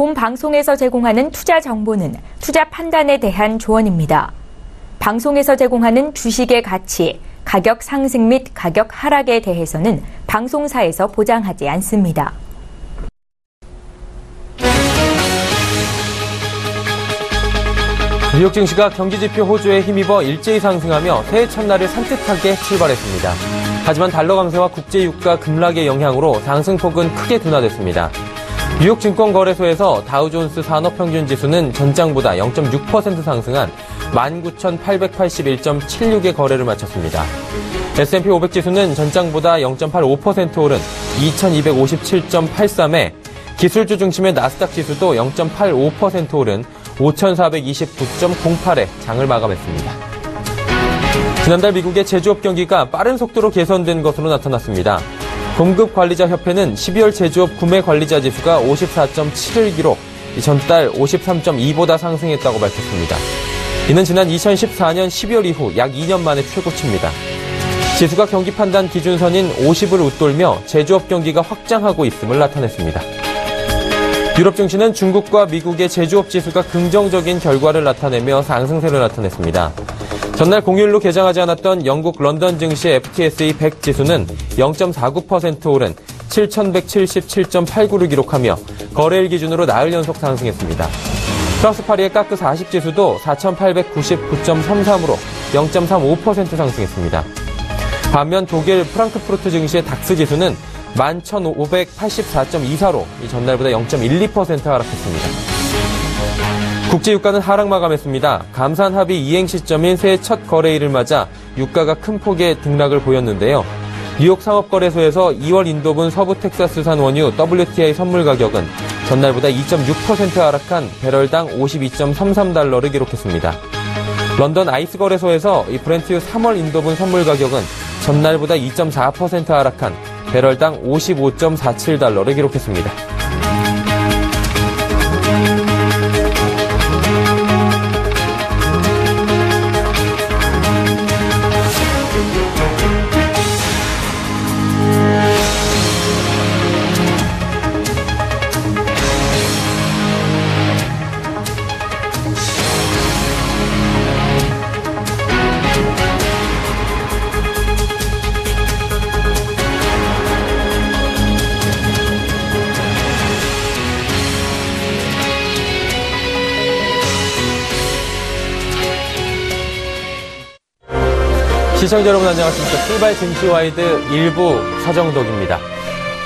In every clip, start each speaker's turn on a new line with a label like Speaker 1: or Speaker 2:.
Speaker 1: 본 방송에서 제공하는 투자 정보는 투자 판단에 대한 조언입니다. 방송에서 제공하는 주식의 가치, 가격 상승 및 가격 하락에 대해서는 방송사에서 보장하지 않습니다.
Speaker 2: 뉴욕 증시가 경기지표 호조에 힘입어 일제히 상승하며 새해 첫날을 산뜻하게 출발했습니다. 하지만 달러 강세와 국제유가 급락의 영향으로 상승폭은 크게 둔화됐습니다. 뉴욕 증권거래소에서 다우존스 산업평균 지수는 전장보다 0.6% 상승한 19,881.76의 거래를 마쳤습니다. S&P 500 지수는 전장보다 0.85% 오른 2,257.83에 기술주 중심의 나스닥 지수도 0.85% 오른 5,429.08에 장을 마감했습니다. 지난달 미국의 제조업 경기가 빠른 속도로 개선된 것으로 나타났습니다. 공급관리자협회는 12월 제조업 구매 관리자 지수가 54.7을 기록, 전달 53.2보다 상승했다고 밝혔습니다. 이는 지난 2014년 12월 이후 약 2년 만에 최고치입니다. 지수가 경기 판단 기준선인 50을 웃돌며 제조업 경기가 확장하고 있음을 나타냈습니다. 유럽 증시는 중국과 미국의 제조업 지수가 긍정적인 결과를 나타내며 상승세를 나타냈습니다. 전날 공휴일로 개장하지 않았던 영국 런던 증시 FTSE 100 지수는 0.49% 오른 7,177.89를 기록하며 거래일 기준으로 나흘 연속 상승했습니다. 프랑스 파리의 까크 40 지수도 4,899.33으로 0.35% 상승했습니다. 반면 독일 프랑크푸르트 증시의 닥스 지수는 11,584.24로 전날보다 0.12% 하락했습니다. 국제유가는 하락 마감했습니다. 감산 합의 이행 시점인 새해 첫 거래일을 맞아 유가가 큰 폭의 등락을 보였는데요. 뉴욕 상업거래소에서 2월 인도분 서부 텍사스산 원유 WTI 선물 가격은 전날보다 2.6% 하락한 배럴당 52.33달러를 기록했습니다. 런던 아이스 거래소에서 이 브렌트유 3월 인도분 선물 가격은 전날보다 2.4% 하락한 배럴당 55.47달러를 기록했습니다. 시청자 여러분 안녕하십니까. 출발 증시 와이드 일부 서정덕입니다.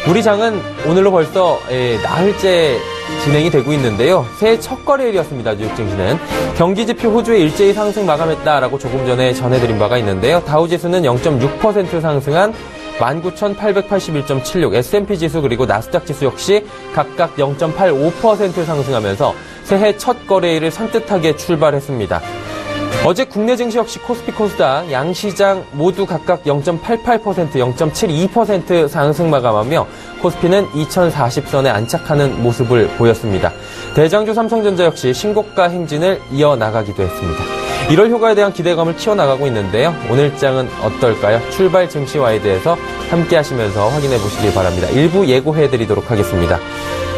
Speaker 2: 우리 장은 오늘로 벌써 예, 나흘째 진행이 되고 있는데요. 새해 첫 거래일이었습니다. 뉴욕 증시는 경기지표 호조에 일제히 상승 마감했다라고 조금 전에 전해드린 바가 있는데요. 다우지수는 0.6% 상승한 19,881.76, S&P 지수 그리고 나스닥 지수 역시 각각 0.85% 상승하면서 새해 첫 거래일을 산뜻하게 출발했습니다. 어제 국내 증시 역시 코스피 코스닥 양시장 모두 각각 0.88%, 0.72% 상승 마감하며 코스피는 2040선에 안착하는 모습을 보였습니다. 대장주 삼성전자 역시 신고가 행진을 이어나가기도 했습니다. 1월 효과에 대한 기대감을 키워나가고 있는데요. 오늘 장은 어떨까요? 출발 증시와에 대해서 함께 하시면서 확인해 보시기 바랍니다. 일부 예고해 드리도록 하겠습니다.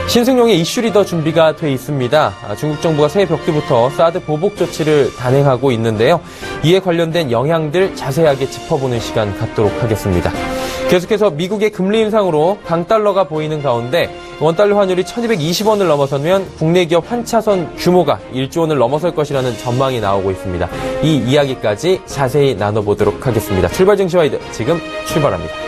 Speaker 2: 신승용의 이슈 리더 준비가 돼 있습니다. 아, 중국 정부가 새해 벽두부터 사드 보복 조치를 단행하고 있는데요. 이에 관련된 영향들 자세하게 짚어보는 시간 갖도록 하겠습니다. 계속해서 미국의 금리 인상으로 강달러가 보이는 가운데 원달러 환율이 1220원을 넘어서면 국내 기업 환차손 규모가 1조 원을 넘어설 것이라는 전망이 나오고 있습니다. 이 이야기까지 자세히 나눠보도록 하겠습니다. 출발 증시 와이드 지금 출발합니다.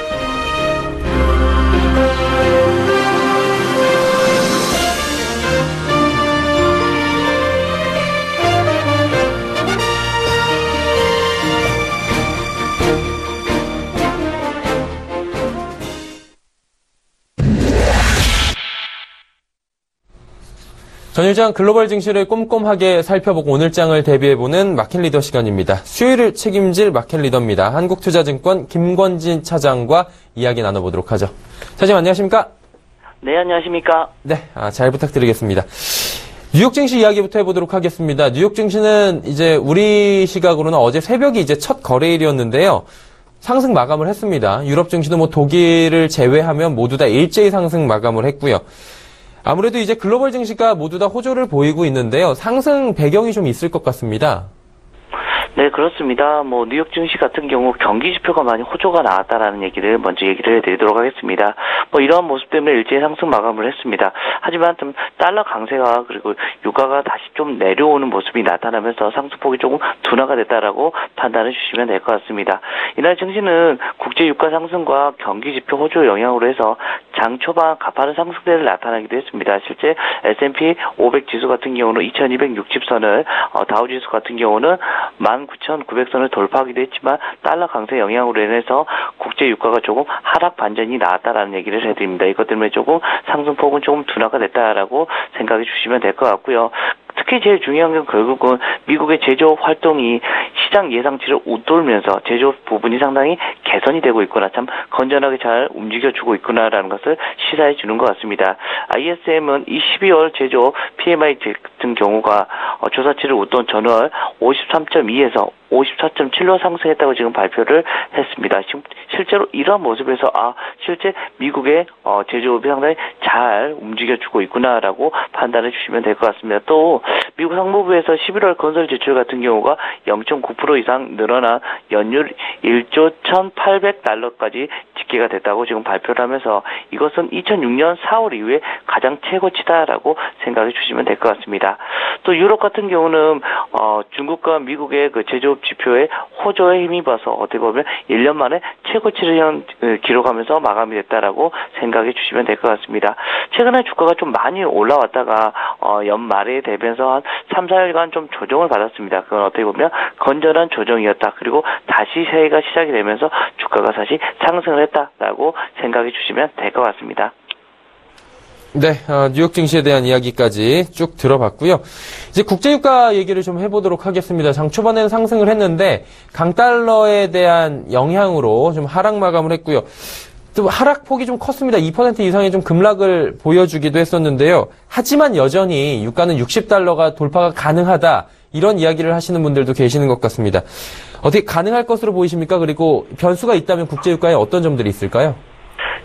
Speaker 2: 전일장 글로벌 증시를 꼼꼼하게 살펴보고 오늘장을 대비해보는 마켓 리더 시간입니다. 수요일을 책임질 마켓 리더입니다. 한국투자증권 김권진 차장과 이야기 나눠보도록 하죠. 차장님 안녕하십니까?
Speaker 3: 네, 안녕하십니까?
Speaker 2: 네, 아, 잘 부탁드리겠습니다. 뉴욕 증시 이야기부터 해보도록 하겠습니다. 뉴욕 증시는 이제 우리 시각으로는 어제 새벽이 이제 첫 거래일이었는데요. 상승 마감을 했습니다. 유럽 증시도 뭐 독일을 제외하면 모두 다 일제히 상승 마감을 했고요. 아무래도 이제 글로벌 증시가 모두 다 호조를 보이고 있는데요. 상승 배경이 좀 있을 것 같습니다.
Speaker 3: 네, 그렇습니다. 뭐 뉴욕 증시 같은 경우 경기 지표가 많이 호조가 나왔다라는 얘기를 먼저 얘기를 해드리도록 하겠습니다. 뭐 이러한 모습 때문에 일제히 상승 마감을 했습니다. 하지만 좀 달러 강세가 그리고 유가가 다시 좀 내려오는 모습이 나타나면서 상승폭이 조금 둔화가 됐다라고 판단해 주시면 될 것 같습니다. 이날 증시는 국제 유가 상승과 경기 지표 호조 영향으로 해서 장 초반 가파른 상승세를 나타나기도 했습니다. 실제 S&P 500 지수 같은 경우는 2260선을 어, 다우 지수 같은 경우는 19,900선을 돌파하기도 했지만 달러 강세 영향으로 인해서 국제 유가가 조금 하락 반전이 나왔다라는 얘기를 해드립니다. 이것 때문에 조금 상승폭은 조금 둔화가 됐다라고 생각해 주시면 될 것 같고요. 특히 제일 중요한 건 결국은 미국의 제조업 활동이 시장 예상치를 웃돌면서 제조업 부분이 상당히 개선이 되고 있구나, 참 건전하게 잘 움직여주고 있구나라는 것을 시사해 주는 것 같습니다. ISM은 이 12월 제조업 PMI 같은 경우가 어, 조사치를 웃돈 전월 53.2에서 54.7로 상승했다고 지금 발표를 했습니다. 실제로 이러한 모습에서 아 실제 미국의 어, 제조업이 상당히 잘 움직여주고 있구나라고 판단해 주시면 될 것 같습니다. 또 미국 상무부에서 11월 건설 지출 같은 경우가 0.9% 이상 늘어나 연율 1조 1,800달러까지 집계가 됐다고 지금 발표를 하면서 이것은 2006년 4월 이후에 가장 최고치다라고 생각해 주시면 될 것 같습니다. 또 유럽 같은 경우는 어, 중국과 미국의 그 제조업 지표에 호조에 힘입어서 어떻게 보면 1년 만에 최고치를 현, 그 기록하면서 마감이 됐다라고 생각해 주시면 될 것 같습니다. 최근에 주가가 좀 많이 올라왔다가 어, 연말에 되면서 한 3, 4일간 좀 조정을 받았습니다. 그건 어떻게 보면 건전한 조정이었다. 그리고 다시 새해가 시작이 되면서 주가가 다시 상승을 했다라고 생각해 주시면 될 것 같습니다.
Speaker 2: 네, 어, 뉴욕 증시에 대한 이야기까지 쭉 들어봤고요. 이제 국제유가 얘기를 좀 해보도록 하겠습니다. 장 초반에는 상승을 했는데 강달러에 대한 영향으로 좀 하락 마감을 했고요. 또 하락폭이 좀 컸습니다. 2% 이상의 좀 급락을 보여주기도 했었는데요. 하지만 여전히 유가는 60달러가 돌파가 가능하다. 이런 이야기를 하시는 분들도 계시는 것 같습니다. 어떻게 가능할 것으로 보이십니까? 그리고 변수가 있다면 국제유가에 어떤 점들이 있을까요?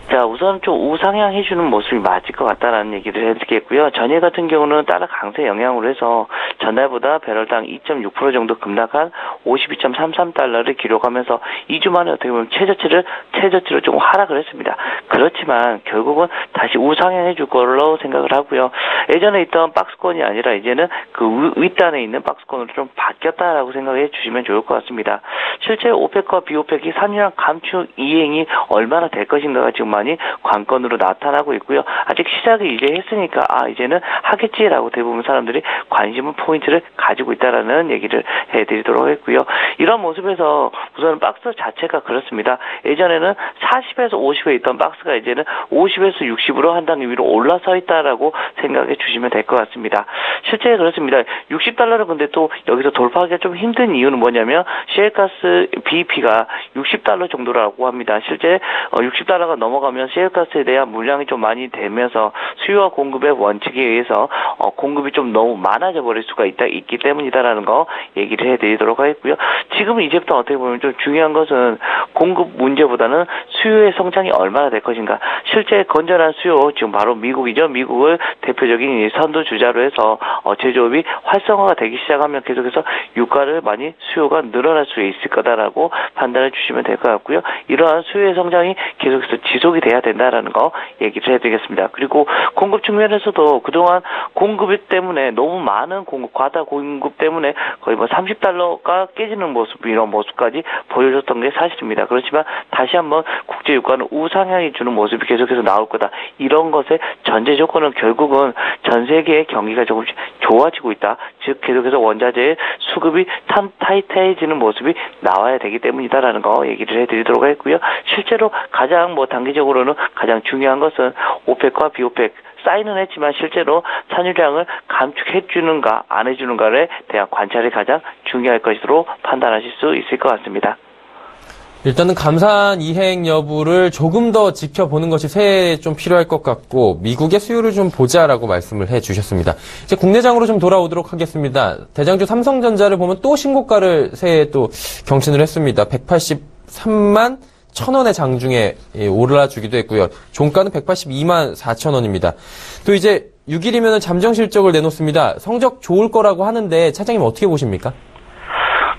Speaker 3: 자, 우선 좀 우상향 해주는 모습이 맞을 것 같다라는 얘기를 해드리겠고요. 전일 같은 경우는 달러 강세 영향으로 해서 전날보다 배럴당 2.6% 정도 급락한 52.33달러를 기록하면서 2주 만에 어떻게 보면 최저치를 최저치로 조금 하락을 했습니다. 그렇지만 결국은 다시 우상향해 줄 걸로 생각을 하고요. 예전에 있던 박스권이 아니라 이제는 그 윗단에 있는 박스권으로 좀 바뀌었다라고 생각해 주시면 좋을 것 같습니다. 실제 오펙과 비오펙이 산유량 감축 이행이 얼마나 될 것인가가 지금 많이 관건으로 나타나고 있고요. 아직 시작을 이제 했으니까 아 이제는 하겠지라고 대부분 사람들이 관심을 포인트를 가지고 있다라는 얘기를 해드리도록 했고요. 이런 모습에서 우선 박스 자체가 그렇습니다. 예전에는 40에서 50에 있던 박스가 이제는 50에서 60으로 한 단계 위로 올라서 있다라고 생각해 주시면 될 것 같습니다. 실제 그렇습니다. 60달러를 근데 또 여기서 돌파하기가 좀 힘든 이유는 뭐냐면 셰일가스 BP가 60달러 정도라고 합니다. 실제 60달러가 어, 넘어가면 시외가스에 대한 물량이 좀 많이 되면서 수요와 공급의 원칙에 의해서 어, 공급이 좀 너무 많아져 버릴 수가 있다 있기 때문이다라는 거 얘기를 해드리도록 하겠고요. 지금 이제부터 어떻게 보면 좀 중요한 것은 공급 문제보다는 수요의 성장이 얼마나 될 것인가. 실제 건전한 수요 지금 바로 미국이죠. 미국을 대표적인 선두 주자로 해서 어, 제조업이 활성화가 되기 시작하면 계속해서 유가를 많이 수요가 늘어날 수 있을 거다라고 판단해 주시면 될 것 같고요. 이러한 수요의 성장이 계속해서 지속 이 돼야 된다라는 거 얘기를 해드리겠습니다. 그리고 공급 측면에서도 그동안 공급이 때문에 너무 많은 공급, 과다 공급 때문에 거의 뭐 30달러가 깨지는 모습, 이런 모습까지 보여줬던 게 사실입니다. 그렇지만 다시 한번 국제 유가는 우상향이 주는 모습이 계속해서 나올 거다. 이런 것의 전제 조건은 결국은 전 세계의 경기가 조금씩 좋아지고 있다. 즉 계속해서 원자재의 수급이 탄 타이트해지는 모습이 나와야 되기 때문이다라는 거 얘기를 해드리도록 했고요. 실제로 가장 뭐 단기적 으로 전체적으로는 가장 중요한 것은 오펙과 비오펙 사인은 했지만 실제로 산유량을 감축해 주는가 안 해주는가에 대한 관찰이 가장 중요할 것으로 판단하실 수 있을 것 같습니다.
Speaker 2: 일단은 감산 이행 여부를 조금 더 지켜보는 것이 새해에 좀 필요할 것 같고 미국의 수요를 좀 보자라고 말씀을 해주셨습니다. 이제 국내장으로 좀 돌아오도록 하겠습니다. 대장주 삼성전자를 보면 또 신고가를 새해에 또 경신을 했습니다. 183만 천원의 장중에 예, 올라주기도 했고요. 종가는 182만 4천 원입니다. 또 이제 6일이면 잠정 실적을 내놓습니다. 성적 좋을 거라고 하는데 차장님 어떻게 보십니까?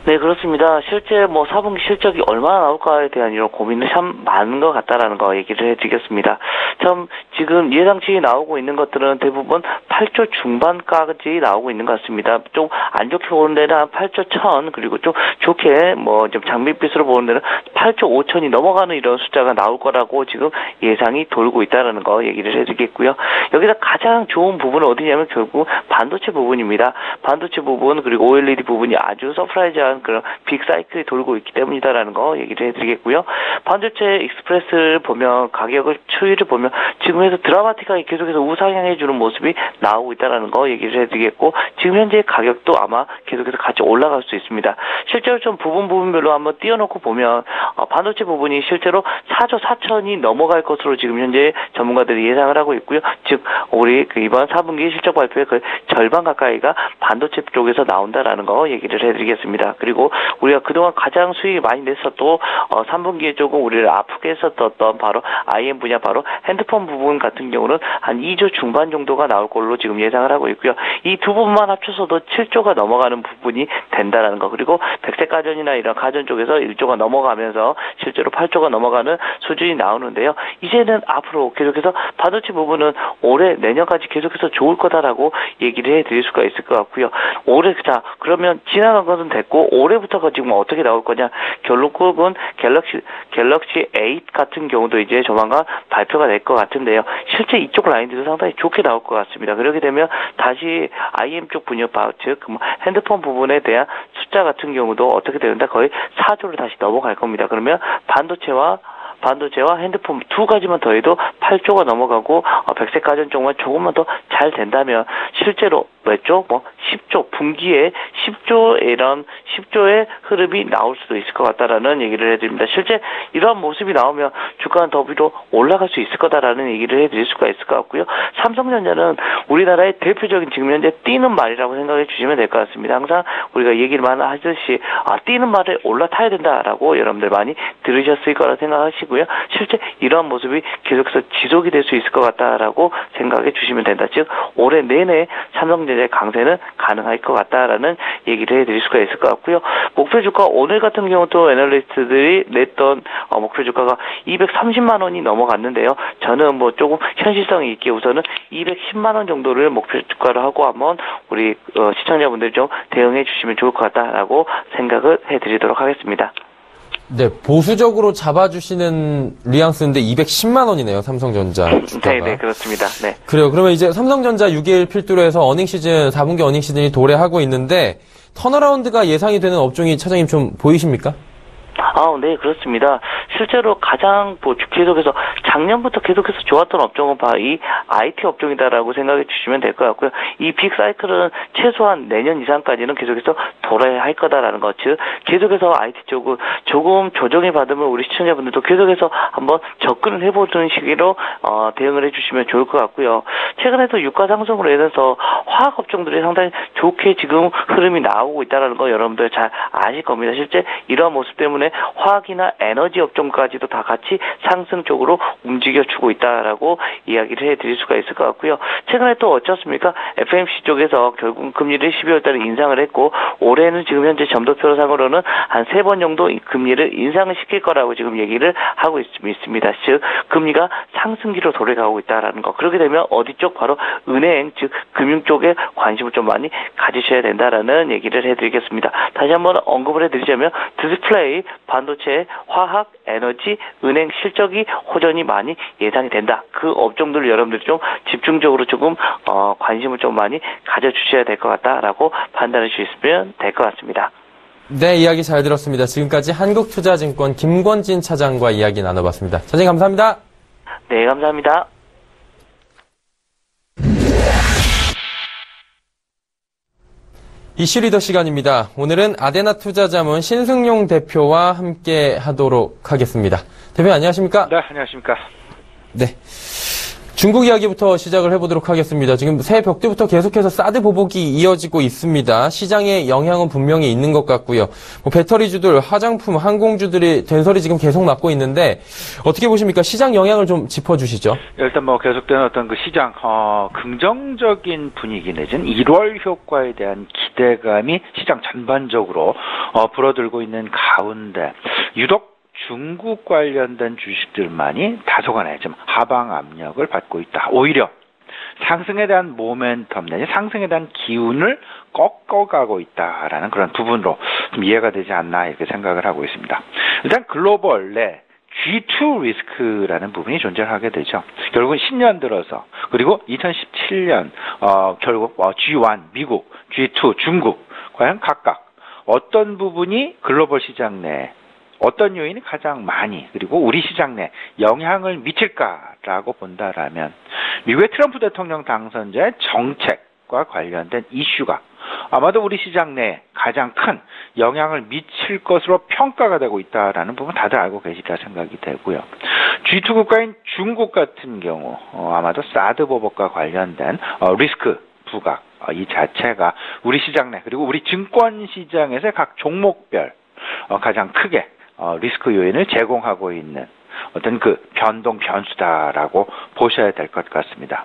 Speaker 3: 네, 그렇습니다. 실제 뭐 4분기 실적이 얼마나 나올까에 대한 이런 고민이 참 많은 것 같다라는 거 얘기를 해드리겠습니다. 참 지금 예상치 나오고 있는 것들은 대부분 8조 중반까지 나오고 있는 것 같습니다. 좀 안 좋게 보는 데는 한 8조 1000 그리고 좀 좋게 뭐 좀 장밋빛으로 보는 데는 8조 5천이 넘어가는 이런 숫자가 나올 거라고 지금 예상이 돌고 있다라는 거 얘기를 해드리겠고요. 여기다 가장 좋은 부분은 어디냐면 결국 반도체 부분입니다. 반도체 부분 그리고 OLED 부분이 아주 surprise한 그런 big cycle이 돌고 있기 때문이다라는 거 얘기를 해드리겠고요. 반도체 익스프레스를 보면 가격을 추이를 보면 지금에서 드라마틱하게 계속해서 우상향해 주는 모습이 나오고 있다라는 거 얘기를 해드리겠고 지금 현재 가격도 아마 계속해서 같이 올라갈 수 있습니다. 실제로 좀 부분 부분별로 한번 띄워놓고 보면 어, 반도체 부분이 실제로 4조 4천이 넘어갈 것으로 지금 현재 전문가들이 예상을 하고 있고요. 즉 우리 그 이번 4분기 실적 발표의 그 절반 가까이가 반도체 쪽에서 나온다라는 거 얘기를 해드리겠습니다. 그리고 우리가 그동안 가장 수익이 많이 냈었도 어, 3분기에 조금 우리를 아프게 했었던 바로 IM 분야 바로 핸드폰 부분 같은 경우는 한 2조 중반 정도가 나올 걸로 지금 예상을 하고 있고요. 이 두 부분만 합쳐서도 7조가 넘어가는 부분이 된다라는 거. 그리고 백색 가전이나 이런 가전 쪽에서 1조가 넘어가면서 실제로 8조가 넘어가는 수준이 나오는데요. 이제는 앞으로 계속해서 반도체 부분은 올해 내년까지 계속해서 좋을 거다라고 얘기를 해드릴 수가 있을 것 같고요. 올해 자 그러면 지나간 것은 됐고 올해부터가 지금 어떻게 나올 거냐 결론은 갤럭시 갤럭시 8 같은 경우도 이제 조만간 발표가 될 것 같은데요. 실제 이쪽 라인들도 상당히 좋게 나올 것 같습니다. 그렇게 되면 다시 IM 쪽 분야 즉뭐 핸드폰 부분에 대한 숫자 같은 경우도 어떻게 되는데 거의 4조를 다시 넘어갈 겁니다. 그러면 반도체와 반도체와 핸드폰 두 가지만 더해도 8조가 넘어가고 어, 백색 가전 쪽만 조금만 더 잘 된다면 실제로 몇조 뭐 10조 분기에 10조 이런 10조의 흐름이 나올 수도 있을 것 같다라는 얘기를 해드립니다. 실제 이러한 모습이 나오면 주가는 더 위로 올라갈 수 있을 거다라는 얘기를 해드릴 수가 있을 것 같고요. 삼성전자는 우리나라의 대표적인 지금 현재 뛰는 말이라고 생각해 주시면 될 것 같습니다. 항상 우리가 얘기를 많이 하듯이 아 뛰는 말에 올라타야 된다라고 여러분들 많이 들으셨을 거라 생각하시고요. 실제 이러한 모습이 계속해서 지속이 될 수 있을 것 같다라고 생각해 주시면 된다. 즉 올해 내내 삼성전자 의 강세는 가능할 것 같다라는 얘기를 해드릴 수가 있을 것 같고요. 목표 주가 오늘 같은 경우도 애널리스트들이 냈던 어, 목표 주가가 230만 원이 넘어갔는데요. 저는 뭐 조금 현실성 있게 우선은 210만 원 정도를 목표 주가로 하고 한번 우리 어, 시청자분들 좀 대응해 주시면 좋을 것 같다라고 생각을 해드리도록 하겠습니다.
Speaker 2: 네, 보수적으로 잡아주시는 뉘앙스인데 210만 원이네요, 삼성전자 주가가.
Speaker 3: 네, 네, 그렇습니다. 네.
Speaker 2: 그래요. 그러면 이제 삼성전자 6일 필두로 해서 earning season, 4분기 earning season이 도래하고 있는데 turnaround가 예상이 되는 업종이 차장님 좀 보이십니까?
Speaker 3: 아, 네, 그렇습니다. 실제로 가장 뭐 계속해서 작년부터 계속해서 좋았던 업종은 바로 이 IT 업종이다라고 생각해 주시면 될 것 같고요. 이 빅 사이클은 최소한 내년 이상까지는 계속해서 돌아야 할 거다라는 것. 즉, 계속해서 IT 쪽은 조금 조정이 받으면 우리 시청자분들도 계속해서 한번 접근을 해보는 시기로 어, 대응을 해주시면 좋을 것 같고요. 최근에도 유가 상승으로 인해서 화학 업종들이 상당히 좋게 지금 흐름이 나오고 있다는 거 여러분들 잘 아실 겁니다. 실제 이러한 모습 때문에 화학이나 에너지 업종까지도 다 같이 상승 쪽으로 움직여주고 있다라고 이야기를 해드릴 수가 있을 것 같고요. 최근에 또 어쩌습니까? FMC 쪽에서 결국 금리를 12월 달에 인상을 했고 올해는 지금 현재 점도표상으로는 한 세 번 정도 금리를 인상을 시킬 거라고 지금 얘기를 하고 있습니다. 즉 금리가 상승기로 돌아가고 있다라는 거. 그렇게 되면 어디 쪽 바로 은행 즉 금융 쪽에 관심을 좀 많이 가지셔야 된다라는 얘기를 해드리겠습니다. 다시 한번 언급을 해드리자면 디스플레이, 반도체, 화학, 에너지, 은행 실적이 호전이 많이 예상이 된다. 그 업종들을 여러분들이 좀 집중적으로 조금 어, 관심을 좀 많이 가져주셔야 될 것 같다라고 판단해 주시면 될 것 같습니다.
Speaker 2: 네, 이야기 잘 들었습니다. 지금까지 한국투자증권 김권진 차장과 이야기 나눠봤습니다. 차장님 감사합니다.
Speaker 3: 네, 감사합니다.
Speaker 2: 이슈 리더 시간입니다. 오늘은 아데나 투자자문 신승용 대표와 함께 하도록 하겠습니다. 대표 안녕하십니까?
Speaker 4: 네, 안녕하십니까.
Speaker 2: 네. 중국 이야기부터 시작을 해보도록 하겠습니다. 지금 새벽 때부터 계속해서 사드 보복이 이어지고 있습니다. 시장에 영향은 분명히 있는 것 같고요. 뭐 배터리주들, 화장품, 항공주들이 된설이 지금 계속 맞고 있는데 어떻게 보십니까? 시장 영향을 좀 짚어주시죠.
Speaker 4: 일단 뭐 계속되는 어떤 그 시장 어, 긍정적인 분위기 내지는 1월 효과에 대한 기대감이 시장 전반적으로 어, 불어들고 있는 가운데 유독 중국 관련된 주식들만이 다소간에 좀 하방 압력을 받고 있다. 오히려 상승에 대한 모멘텀 내지 상승에 대한 기운을 꺾어가고 있다라는 그런 부분으로 좀 이해가 되지 않나 이렇게 생각을 하고 있습니다. 일단 글로벌 내 G2 리스크라는 부분이 존재하게 되죠. 결국은 10년 들어서 그리고 2017년 어, 결국 어, G1 미국, G2 중국 과연 각각 어떤 부분이 글로벌 시장 내 어떤 요인이 가장 많이 그리고 우리 시장 내 영향을 미칠까라고 본다라면 미국의 트럼프 대통령 당선자의 정책과 관련된 이슈가 아마도 우리 시장 내 가장 큰 영향을 미칠 것으로 평가가 되고 있다라는 부분 다들 알고 계시다 생각이 되고요. G2 국가인 중국 같은 경우 어, 아마도 사드 보복과 관련된 어, 리스크 부각 어, 이 자체가 우리 시장 내 그리고 우리 증권 시장에서 각 종목별 어, 가장 크게 어, 리스크 요인을 제공하고 있는 어떤 그 변동 변수다라고 보셔야 될 것 같습니다.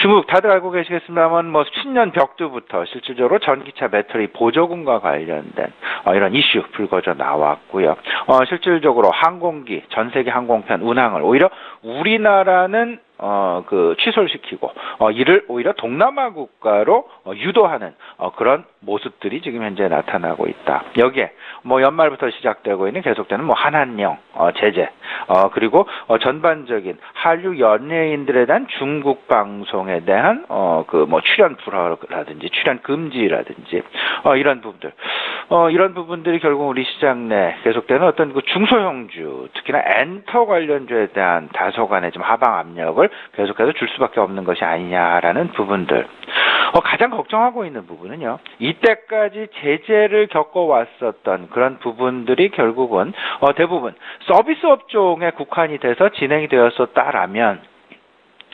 Speaker 4: 중국 다들 알고 계시겠습니다만 뭐 10년 벽두부터 실질적으로 전기차 배터리 보조금과 관련된 어, 이런 이슈 불거져 나왔고요. 어, 실질적으로 항공기 전 세계 항공편 운항을 오히려 우리나라는 어, 그, 취소를 시키고, 어, 이를 오히려 동남아 국가로 어, 유도하는, 어, 그런 모습들이 지금 현재 나타나고 있다. 여기에, 뭐, 연말부터 시작되고 있는 계속되는 뭐, 한한령, 어, 제재, 어, 그리고, 어, 전반적인 한류 연예인들에 대한 중국 방송에 대한, 어, 그, 뭐, 출연 불허라든지, 출연 금지라든지, 어, 이런 부분들. 어, 이런 부분들이 결국 우리 시장 내 계속되는 어떤 그 중소형주, 특히나 엔터 관련주에 대한 다소간의 좀 하방 압력을 계속해서 줄 수밖에 없는 것이 아니냐라는 부분들. 어, 가장 걱정하고 있는 부분은요. 이때까지 제재를 겪어왔었던 그런 부분들이 결국은 어, 대부분 서비스 업종에 국한이 돼서 진행이 되었었다라면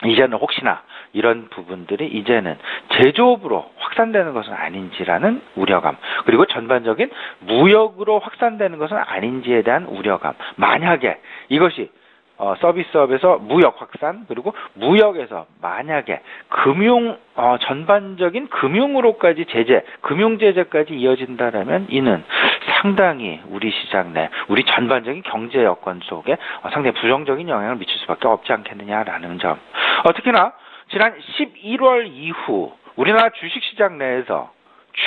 Speaker 4: 이제는 혹시나 이런 부분들이 이제는 제조업으로 확산되는 것은 아닌지라는 우려감 그리고 전반적인 무역으로 확산되는 것은 아닌지에 대한 우려감 만약에 이것이 어, 서비스업에서 무역 확산 그리고 무역에서 만약에 금융 어, 전반적인 금융으로까지 제재, 금융 제재까지 이어진다라면 이는 상당히 우리 시장 내 우리 전반적인 경제 여건 속에 어, 상당히 부정적인 영향을 미칠 수밖에 없지 않겠느냐라는 점. 어, 특히나 지난 11월 이후 우리나라 주식시장 내에서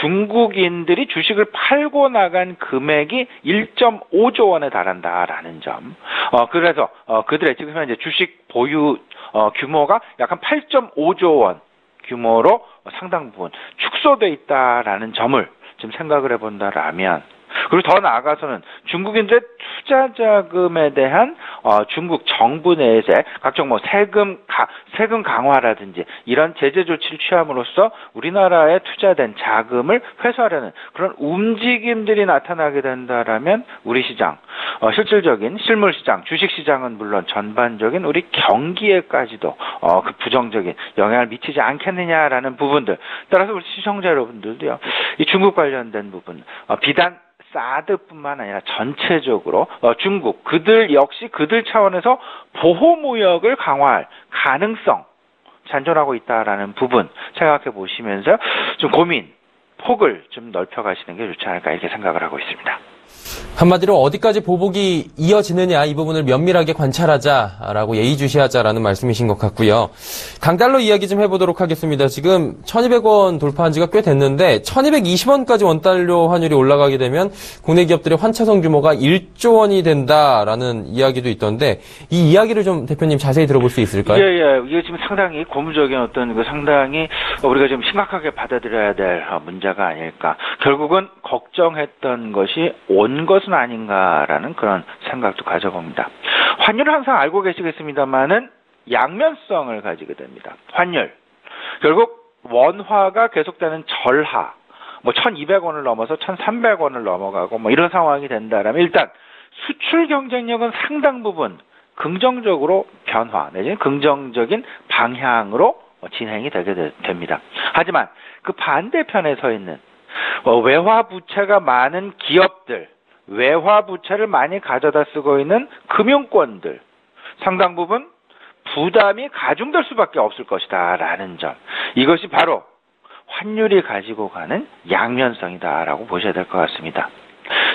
Speaker 4: 중국인들이 주식을 팔고 나간 금액이 1.5조 원에 달한다라는 점. 어, 그래서, 어, 그들의 지금 현재 주식 보유, 어, 규모가 약 한 8.5조 원 규모로 상당 부분 축소돼 있다라는 점을 좀 생각을 해본다라면 그리고 더 나아가서는 중국인들의 투자 자금에 대한 어, 중국 정부 내에서 각종 뭐 세금 가, 세금 강화라든지 이런 제재 조치를 취함으로써 우리나라에 투자된 자금을 회수하려는 그런 움직임들이 나타나게 된다라면 우리 시장 어, 실질적인 실물 시장, 주식 시장은 물론 전반적인 우리 경기에까지도 어, 그 부정적인 영향을 미치지 않겠느냐라는 부분들. 따라서 우리 시청자 여러분들도요 이 중국 관련된 부분 어, 비단 사드뿐만 아니라 전체적으로 어, 중국 그들 역시 그들 차원에서 보호 무역을 강화할 가능성 잔존하고 있다라는 부분 생각해 보시면서 좀 고민 폭을 좀 넓혀 가시는 게 좋지 않을까 이렇게 생각을 하고 있습니다.
Speaker 2: 한마디로 어디까지 보복이 이어지느냐 이 부분을 면밀하게 관찰하자라고 예의주시하자라는 말씀이신 것 같고요. 강달러 이야기 좀 해보도록 하겠습니다. 지금 1200원 돌파한 지가 꽤 됐는데 1220원까지 원달러 환율이 올라가게 되면 국내 기업들의 환차성 규모가 1조 원이 된다라는 이야기도 있던데 이 이야기를 좀 대표님 자세히 들어볼 수 있을까요?
Speaker 4: 예, 예. 이게 지금 상당히 고무적인 어떤 그 상당히 우리가 좀 심각하게 받아들여야 될 문제가 아닐까. 결국은 걱정했던 것이 온 것은 아닌가라는 그런 생각도 가져봅니다. 환율을 항상 알고 계시겠습니다만은 양면성을 가지게 됩니다. 환율. 결국 원화가 계속되는 절하. 뭐 1200원을 넘어서 1300원을 넘어가고 뭐 이런 상황이 된다라면 일단 수출 경쟁력은 상당 부분 긍정적으로 변화 내지는 긍정적인 방향으로 진행이 되게 되, 됩니다. 하지만 그 반대편에 서 있는 어, 외화 부채가 많은 기업들, 외화 부채를 많이 가져다 쓰고 있는 금융권들 상당 부분 부담이 가중될 수밖에 없을 것이다라는 점. 이것이 바로 환율이 가지고 가는 양면성이다라고 보셔야 될 것 같습니다.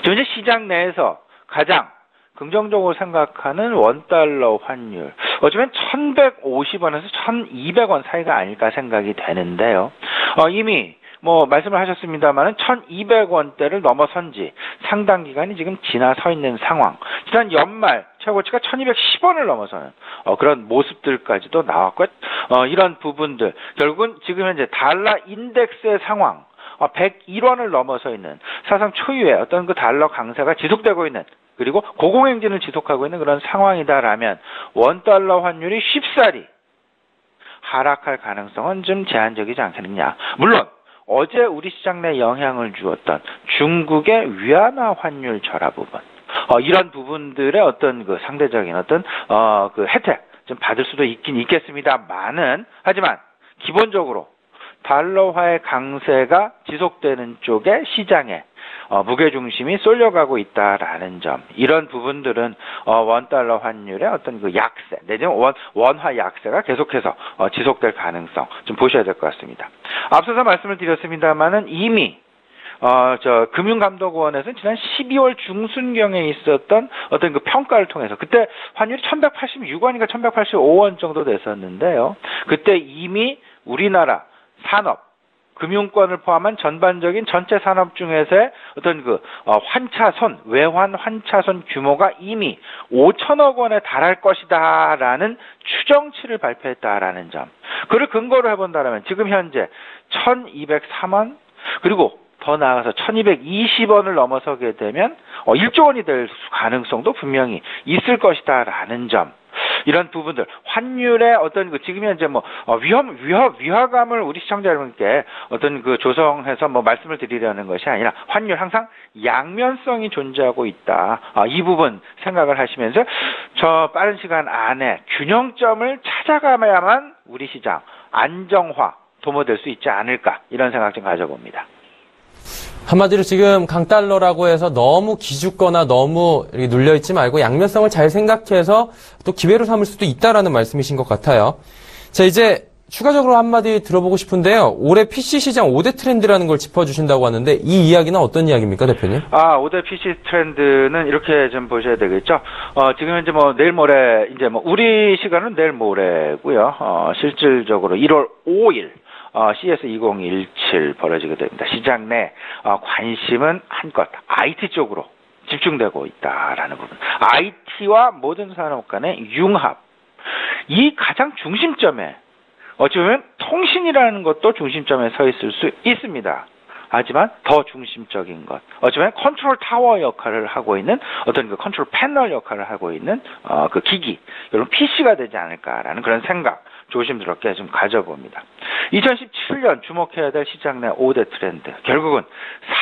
Speaker 4: 현재 시장 내에서 가장 긍정적으로 생각하는 원달러 환율. 어쩌면 1150원에서 1200원 사이가 아닐까 생각이 되는데요. 어, 이미 뭐 말씀을 하셨습니다만은 1,200원대를 넘어선 지 상당 기간이 지금 지나서 있는 상황. 지난 연말 최고치가 1,210원을 넘어서는 어, 그런 모습들까지도 나왔고 어, 이런 부분들 결국은 지금 현재 달러 인덱스의 상황 101원을 어, 넘어서 있는 사상 초유의 어떤 그 달러 강세가 지속되고 있는 그리고 고공행진을 지속하고 있는 그런 상황이다라면 원달러 환율이 쉽사리 하락할 가능성은 좀 제한적이지 않겠느냐. 물론 어제 우리 시장 내 영향을 주었던 중국의 위안화 환율 절하 부분. 어, 이런 부분들의 어떤 그 상대적인 어떤 어, 그 혜택 좀 받을 수도 있긴 있겠습니다만은 하지만 기본적으로 달러화의 강세가 지속되는 쪽에 시장에 어, 무게 중심이 쏠려가고 있다라는 점 이런 부분들은 어, 원 달러 환율의 어떤 그 약세 내지는 원, 원화 약세가 계속해서 어, 지속될 가능성 좀 보셔야 될 것 같습니다. 앞서서 말씀을 드렸습니다만은 이미 어, 저, 금융감독원에서는 지난 12월 중순경에 있었던 어떤 그 평가를 통해서 그때 환율이 1186원인가 1185원 정도 됐었는데요. 그때 이미 우리나라 산업, 금융권을 포함한 전반적인 전체 산업 중에서의 어떤 그 어, 환차손 외환 환차손 규모가 이미 5천억 원에 달할 것이다라는 추정치를 발표했다라는 점. 그를 근거로 해본다면 지금 현재 1,203원 그리고 더 나아가서 1220원을 넘어서게 되면 1조 어, 원이 될 가능성도 분명히 있을 것이다라는 점. 이런 부분들 환율의 어떤 그 지금 현재 뭐 어, 위험 위험 위화감을 우리 시청자 여러분께 어떤 그 조성해서 뭐 말씀을 드리려는 것이 아니라 환율 항상 양면성이 존재하고 있다. 아, 이 부분 생각을 하시면서 저 빠른 시간 안에 균형점을 찾아가야만 우리 시장 안정화 도모될 수 있지 않을까 이런 생각 좀 가져봅니다.
Speaker 2: 한마디로 지금 강달러라고 해서 너무 기죽거나 너무 눌려있지 말고 양면성을 잘 생각해서 또 기회로 삼을 수도 있다라는 말씀이신 것 같아요. 자, 이제 추가적으로 한마디 들어보고 싶은데요. 올해 PC 시장 5대 트렌드라는 걸 짚어주신다고 하는데 이 이야기는 어떤 이야기입니까, 대표님?
Speaker 4: 아, 5대 PC 트렌드는 이렇게 좀 보셔야 되겠죠. 어, 지금 현재 뭐 내일 모레, 이제 뭐 우리 시간은 내일 모레고요. 어, 실질적으로 1월 5일 어, CS 2017 벌어지게 됩니다. 시장 내 어, 관심은 한껏 IT 쪽으로 집중되고 있다라는 부분. IT와 모든 산업 간의 융합. 이 가장 중심점에 어찌 보면 통신이라는 것도 중심점에 서 있을 수 있습니다. 하지만 더 중심적인 것. 어쩌면 control tower 역할을 하고 있는 어떤 그 control panel 역할을 하고 있는 어, 그 기기, 여러분 PC가 되지 않을까라는 그런 생각 조심스럽게 좀 가져봅니다. 2017년 주목해야 될 시장 내 5대 트렌드. 결국은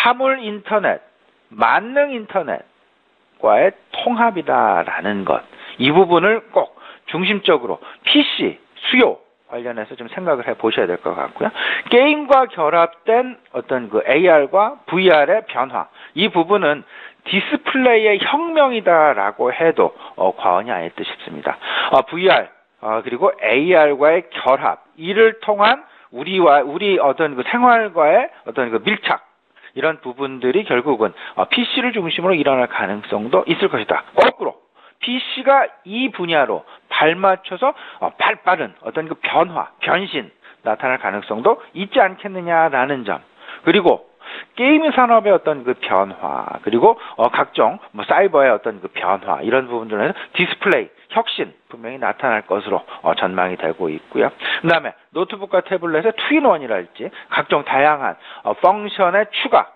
Speaker 4: 사물 인터넷, 만능 인터넷과의 통합이다라는 것. 이 부분을 꼭 중심적으로 PC 수요 관련해서 좀 생각을 해 보셔야 될 것 같고요. 게임과 결합된 어떤 그 AR과 VR의 변화. 이 부분은 디스플레이의 혁명이다라고 해도 어, 과언이 아닐 듯 싶습니다. 어, VR 어, 그리고 AR과의 결합 이를 통한 우리와 우리 어떤 그 생활과의 어떤 그 밀착 이런 부분들이 결국은 어, PC를 중심으로 일어날 가능성도 있을 것이다. 거꾸로 PC가 이 분야로 발맞춰서 어, 발빠른 어떤 그 변화, 변신 나타날 가능성도 있지 않겠느냐라는 점. 그리고 게임 산업의 어떤 그 변화, 그리고 어, 각종 뭐 사이버의 어떤 그 변화 이런 부분들에서 디스플레이 혁신 분명히 나타날 것으로 어, 전망이 되고 있고요. 그다음에 노트북과 태블릿의 투인원이랄지 각종 다양한 어, 펑션의 추가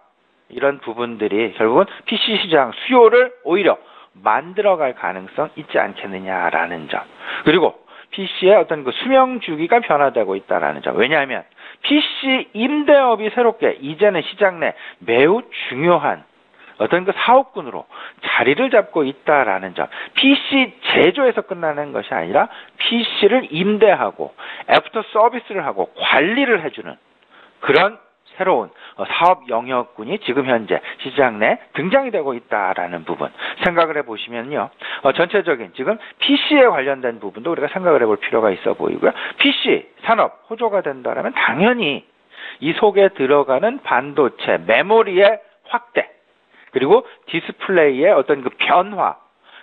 Speaker 4: 이런 부분들이 결국은 PC 시장 수요를 오히려 만들어갈 가능성 있지 않겠느냐라는 점. 그리고 PC의 어떤 그 수명 주기가 변화되고 있다라는 점. 왜냐하면 PC 임대업이 새롭게 이제는 시장 내 매우 중요한 어떤 그 사업군으로 자리를 잡고 있다라는 점. PC 제조에서 끝나는 것이 아니라 PC를 임대하고 애프터 서비스를 하고 관리를 해주는 그런 새로운 어, 사업 영역군이 지금 현재 시장 내 등장이 되고 있다라는 부분 생각을 해보시면요. 어, 전체적인 지금 PC에 관련된 부분도 우리가 생각을 해볼 필요가 있어 보이고요. PC 산업 호조가 된다라면 당연히 이 속에 들어가는 반도체 메모리의 확대 그리고 디스플레이의 어떤 그 변화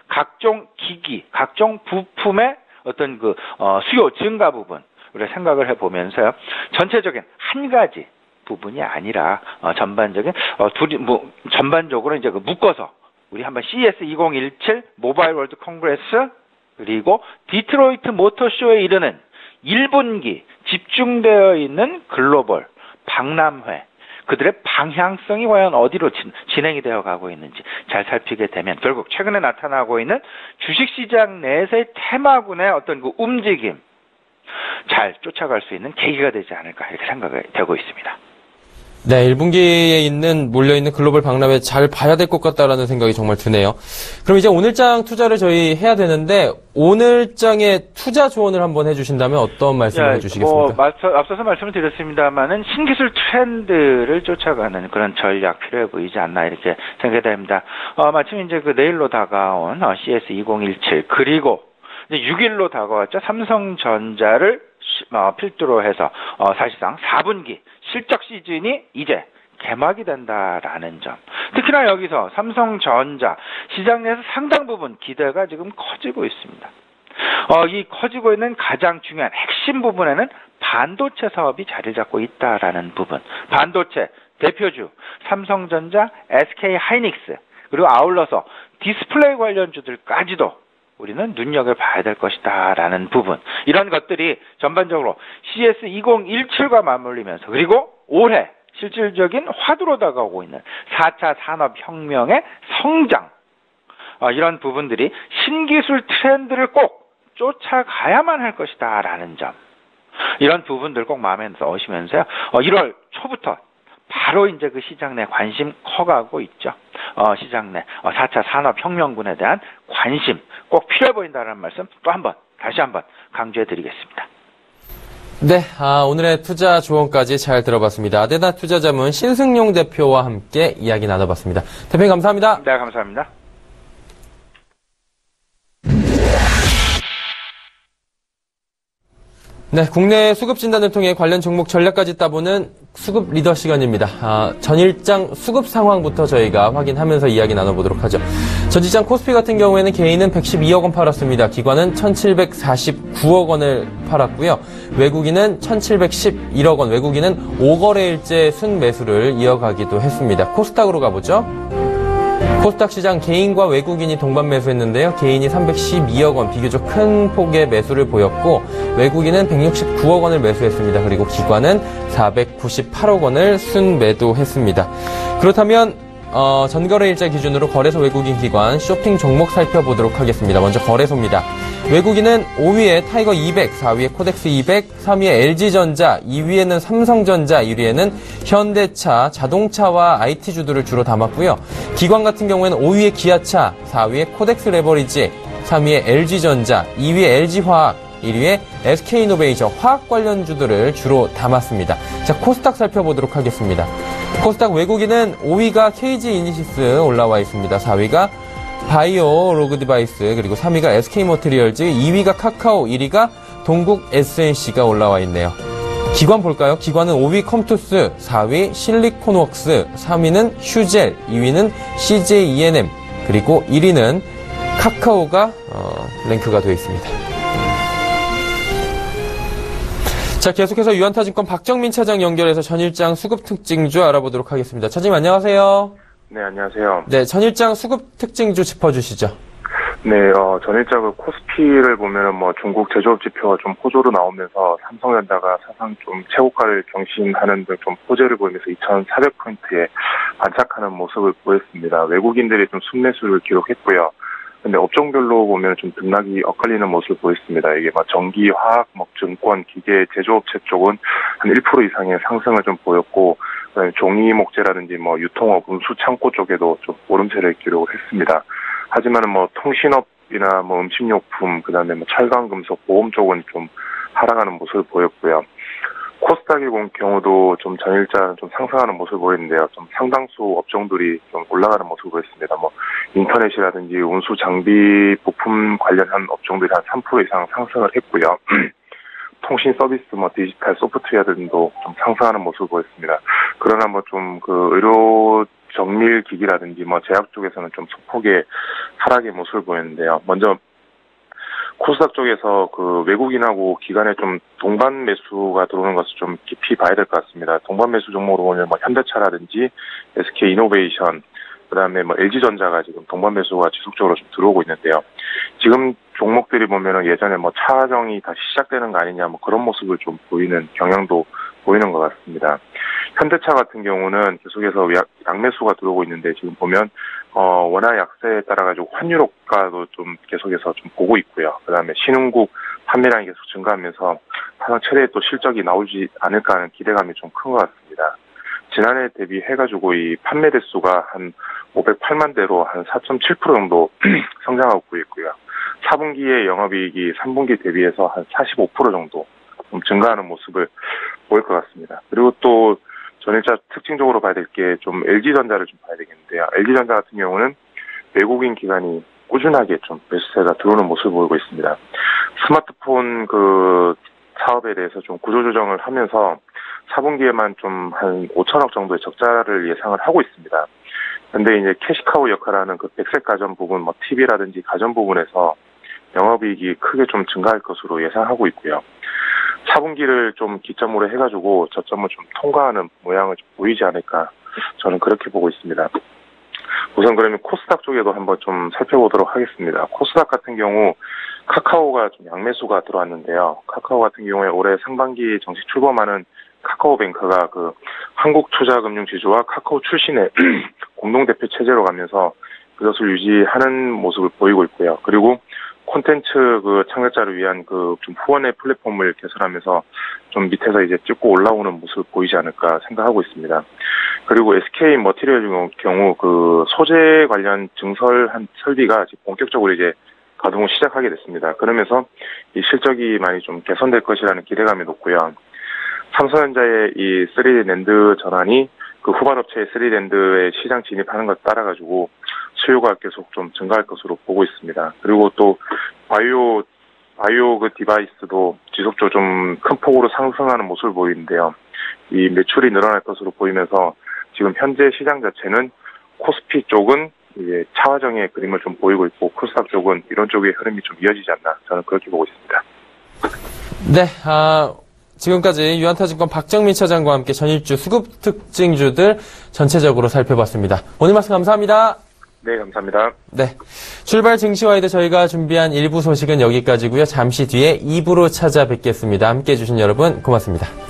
Speaker 4: 각종 기기 각종 부품의 어떤 그 어, 수요 증가 부분 우리가 생각을 해보면서요. 전체적인 한 가지 부분이 아니라 어, 전반적인 어, 둘이 뭐 전반적으로 이제 그 묶어서 우리 한번 CES 2017 모바일 월드 콩그레스 그리고 디트로이트 모터쇼에 이르는 1분기 집중되어 있는 글로벌 박람회 그들의 방향성이 과연 어디로 진 행이 되어 가고 있는지 잘 살피게 되면 결국 최근에 나타나고 있는 주식시장 내에서의 테마군의 어떤 그 움직임 잘 쫓아갈 수 있는 계기가 되지 않을까 이렇게 생각이 되고 있습니다.
Speaker 2: 네, 1분기에 있는 몰려있는 글로벌 박람회 잘 봐야 될 것 같다라는 생각이 정말 드네요. 그럼 이제 오늘장 투자를 저희 해야 되는데 오늘장의 투자 조언을 한번 해주신다면 어떤 말씀을 야, 해주시겠습니까?
Speaker 4: 뭐, 앞서, 앞서서 말씀을 드렸습니다만은 신기술 트렌드를 쫓아가는 그런 전략 필요해 보이지 않나 이렇게 생각이 됩니다. 어, 마침 이제 그 내일로 다가온 어, CS 2017 그리고 이제 6일로 다가왔죠. 삼성전자를 어, 필두로 해서 어, 사실상 4분기 실적 시즌이 이제 개막이 된다라는 점. 특히나 여기서 삼성전자 시장 내에서 상당 부분 기대가 지금 커지고 있습니다. 어, 이 커지고 있는 가장 중요한 핵심 부분에는 반도체 사업이 자리 잡고 있다라는 부분. 반도체 대표주 삼성전자, SK 하이닉스 그리고 아울러서 디스플레이 관련주들까지도 우리는 눈여겨봐야 될 것이다 라는 부분. 이런 것들이 전반적으로 CES 2017과 맞물리면서 그리고 올해 실질적인 화두로 다가오고 있는 4차 산업혁명의 성장. 어, 이런 부분들이 신기술 트렌드를 꼭 쫓아가야만 할 것이다 라는 점. 이런 부분들 꼭 마음에 넣으시면서요. 어, 1월 초부터 바로 이제 그 시장 내 관심 커가고 있죠. 어, 시장 내 4차 어, 산업혁명군에 대한 관심 꼭 필요해 보인다는 말씀 또 한 번 다시 한 번 강조해 드리겠습니다.
Speaker 2: 네, 아, 오늘의 투자 조언까지 잘 들어봤습니다. 아데나 투자자문 신승용 대표와 함께 이야기 나눠봤습니다. 대표님 감사합니다.
Speaker 4: 네, 감사합니다.
Speaker 2: 네, 국내 수급 진단을 통해 관련 종목 전략까지 따보는 수급 리더 시간입니다. 아, 전일장 수급 상황부터 저희가 확인하면서 이야기 나눠보도록 하죠. 전일장 코스피 같은 경우에는 개인은 112억 원 팔았습니다. 기관은 1749억 원을 팔았고요. 외국인은 1711억 원, 외국인은 5거래일째 순매수를 이어가기도 했습니다. 코스닥으로 가보죠. 코스닥 시장 개인과 외국인이 동반 매수했는데요. 개인이 312억 원, 비교적 큰 폭의 매수를 보였고 외국인은 169억 원을 매수했습니다. 그리고 기관은 498억 원을 순매도했습니다. 그렇다면 어, 전거래일자 기준으로 거래소 외국인 기관 쇼핑 종목 살펴보도록 하겠습니다. 먼저 거래소입니다. 외국인은 5위에 타이거 200, 4위에 코덱스 200, 3위에 LG전자, 2위에는 삼성전자, 1위에는 현대차, 자동차와 IT주들을 주로 담았고요. 기관 같은 경우에는 5위에 기아차, 4위에 코덱스 레버리지, 3위에 LG전자, 2위에 LG화학, 1위에 SK이노베이션 화학 관련주들을 주로 담았습니다. 자, 코스닥 살펴보도록 하겠습니다. 코스닥 외국인은 5위가 KG 이니시스 올라와 있습니다. 4위가 바이오 로그 디바이스 그리고 3위가 SK 머티리얼즈 2위가 카카오 1위가 동국 SNC가 올라와 있네요. 기관 볼까요? 기관은 5위 컴투스, 4위 실리콘웍스, 3위는 휴젤, 2위는 CJ ENM, 그리고 1위는 카카오가 어, 랭크가 되어 있습니다. 자, 계속해서 유한타증권 박정민 차장 연결해서 전일장 수급 특징주 알아보도록 하겠습니다. 차장님 안녕하세요.
Speaker 5: 네, 안녕하세요.
Speaker 2: 네, 전일장 수급 특징주 짚어주시죠.
Speaker 5: 네, 어, 전일자 그 코스피를 보면은 뭐 중국 제조업 지표가 좀 호조로 나오면서 삼성전자가 사상 좀 최고가를 경신하는 등 좀 호재를 보이면서 2,400포인트에 반짝하는 모습을 보였습니다. 외국인들이 좀 순매수를 기록했고요. 근데 업종별로 보면 좀 등락이 엇갈리는 모습을 보였습니다. 이게 막 전기, 화학, 뭐 증권, 기계, 제조업체 쪽은 한 1% 이상의 상승을 좀 보였고 종이 목재라든지 뭐 유통업, 운수 창고 쪽에도 좀 오름세를 기록을 했습니다. 하지만은 뭐 통신업이나 뭐 음식료품, 그다음에 뭐 철강, 금속, 보험 쪽은 좀 하락하는 모습을 보였고요. 코스닥의 경우도 좀 전일자 좀 상승하는 모습을 보이는데요. 좀 상당수 업종들이 좀 올라가는 모습을 보였습니다. 뭐 인터넷이라든지 운수 장비 부품 관련한 업종들이 한 3% 이상 상승을 했고요. 통신 서비스, 뭐 디지털 소프트웨어 등도 좀 상승하는 모습을 보였습니다. 그러나 뭐 좀 그 의료 정밀 기기라든지 뭐 제약 쪽에서는 좀 소폭의 하락의 모습을 보였는데요. 먼저 코스닥 쪽에서 그 외국인하고 기관에 좀 동반 매수가 들어오는 것을 좀 깊이 봐야 될 것 같습니다. 동반 매수 종목으로 보면 뭐 현대차라든지 SK 이노베이션, 그다음에 뭐 LG전자가 지금 동반 매수가 지속적으로 좀 들어오고 있는데요. 지금 종목들이 보면은 예전에 뭐 차정이 다시 시작되는 거 아니냐 뭐 그런 모습을 좀 보이는 경향도 보이는 것 같습니다. 현대차 같은 경우는 계속해서 양매수가 들어오고 있는데 지금 보면 어 원화 약세에 따라 가지고 환율 효과도 좀 계속해서 좀 보고 있고요. 그다음에 신흥국 판매량이 계속 증가하면서 사상 최대의 또 실적이 나오지 않을까 하는 기대감이 좀 큰 것 같습니다. 지난해 대비해가지고 이 판매 대수가 한 508만 대로 한 4.7% 정도 성장하고 있고요. 4분기의 영업이익이 3분기 대비해서 한 45% 정도 좀 증가하는 모습을 보일 것 같습니다. 그리고 또 전일자 특징적으로 봐야 될 게 좀 LG전자를 좀 봐야 되겠는데요. LG전자 같은 경우는 외국인 기관이 꾸준하게 좀 매수세가 들어오는 모습을 보이고 있습니다. 스마트폰 그 사업에 대해서 좀 구조조정을 하면서 4분기에만 좀 한 5천억 정도의 적자를 예상을 하고 있습니다. 근데 이제 캐시카우 역할하는 그 백색 가전 부분, 뭐 TV라든지 가전 부분에서 영업이익이 크게 좀 증가할 것으로 예상하고 있고요. 4분기를 좀 기점으로 해가지고 저점을 좀 통과하는 모양을 좀 보이지 않을까 저는 그렇게 보고 있습니다. 우선 그러면 코스닥 쪽에도 한번 좀 살펴보도록 하겠습니다. 코스닥 같은 경우 카카오가 좀 양매수가 들어왔는데요. 카카오 같은 경우에 올해 상반기 정식 출범하는 카카오뱅크가 그 한국투자금융지주와 카카오 출신의 공동대표 체제로 가면서 그것을 유지하는 모습을 보이고 있고요. 그리고 콘텐츠 그 창작자를 위한 그 좀 후원의 플랫폼을 개설하면서 좀 밑에서 이제 찍고 올라오는 모습을 보이지 않을까 생각하고 있습니다. 그리고 SK 머티리얼 경우 그 소재 관련 증설한 설비가 본격적으로 이제 가동을 시작하게 됐습니다. 그러면서 이 실적이 많이 좀 개선될 것이라는 기대감이 높고요. 삼성전자의 이 3D 랜드 전환이 그 후반 업체의 3D 랜드에 시장 진입하는 것 따라 가지고 수요가 계속 좀 증가할 것으로 보고 있습니다. 그리고 또 바이오 바이오 그 디바이스도 지속적으로 좀 큰 폭으로 상승하는 모습을 보이는데요. 이 매출이 늘어날 것으로 보이면서 지금 현재 시장 자체는 코스피 쪽은 이제 차화정의 그림을 좀 보이고 있고 코스닥 쪽은 이런 쪽의 흐름이 좀 이어지지 않나 저는 그렇게 보고 있습니다.
Speaker 2: 네, 아, 지금까지 유한타증권 박정민 차장과 함께 전일주 수급 특징주들 전체적으로 살펴봤습니다. 오늘 말씀 감사합니다.
Speaker 5: 네, 감사합니다.
Speaker 2: 네. 출발 증시와이드 저희가 준비한 일부 소식은 여기까지고요. 잠시 뒤에 2부로 찾아뵙겠습니다. 함께 해주신 여러분 고맙습니다.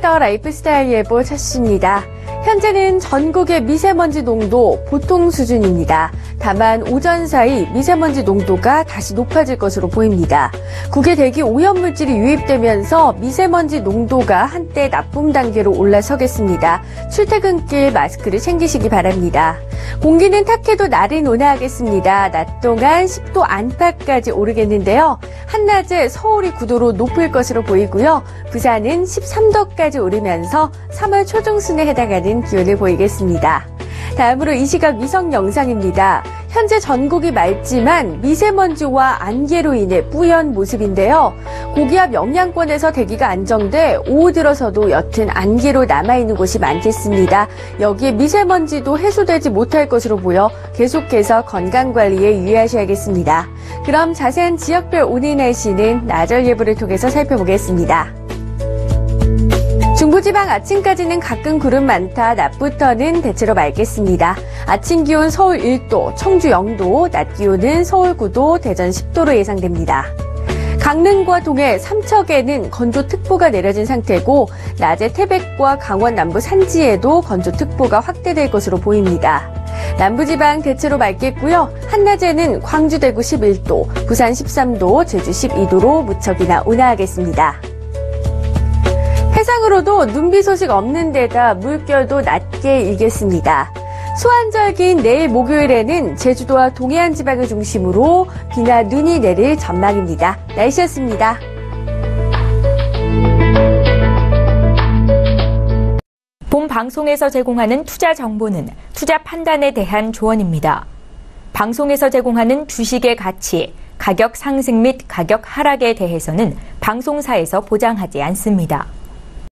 Speaker 6: 더 라이프 스타일 예보 차수입니다. 현재는 전국의 미세먼지 농도 보통 수준입니다. 다만 오전 사이 미세먼지 농도가 다시 높아질 것으로 보입니다. 국외 대기 오염물질이 유입되면서 미세먼지 농도가 한때 나쁨 단계로 올라서겠습니다. 출퇴근길 마스크를 챙기시기 바랍니다. 공기는 탁해도 날은 온화하겠습니다. 낮 동안 10도 안팎까지 오르겠는데요. 한낮에 서울이 9도로 높을 것으로 보이고요. 부산은 13도까지 오르면서 3월 초중순에 해당하는 기온을 보이겠습니다. 다음으로 이 시각 위성 영상입니다. 현재 전국이 맑지만 미세먼지와 안개로 인해 뿌연 모습인데요. 고기압 영향권에서 대기가 안정돼 오후 들어서도 옅은 안개로 남아있는 곳이 많겠습니다. 여기에 미세먼지도 해소되지 못할 것으로 보여 계속해서 건강관리에 유의하셔야겠습니다. 그럼 자세한 지역별 오늘 날씨는 나절 예보를 통해서 살펴보겠습니다. 중부 중부지방 아침까지는 가끔 구름 많다. 낮부터는 대체로 맑겠습니다. 아침 기온 서울 1도, 청주 0도, 낮 기온은 서울 9도, 대전 10도로 예상됩니다. 강릉과 동해 삼척에는 건조특보가 내려진 상태고 낮에 태백과 강원 남부 산지에도 건조특보가 확대될 것으로 보입니다. 남부지방 대체로 맑겠고요. 한낮에는 광주 대구 11도, 부산 13도, 제주 12도로 무척이나 온화하겠습니다. 해상으로도 눈비 소식 없는 데다 물결도 낮게 일겠습니다. 소환절기인 내일 목요일에는 제주도와 동해안 지방을 중심으로 비나 눈이 내릴 전망입니다. 날씨였습니다.
Speaker 1: 본 방송에서 제공하는 투자 정보는 투자 판단에 대한 조언입니다. 방송에서 제공하는 주식의 가치, 가격 상승 및 가격 하락에 대해서는 방송사에서 보장하지 않습니다.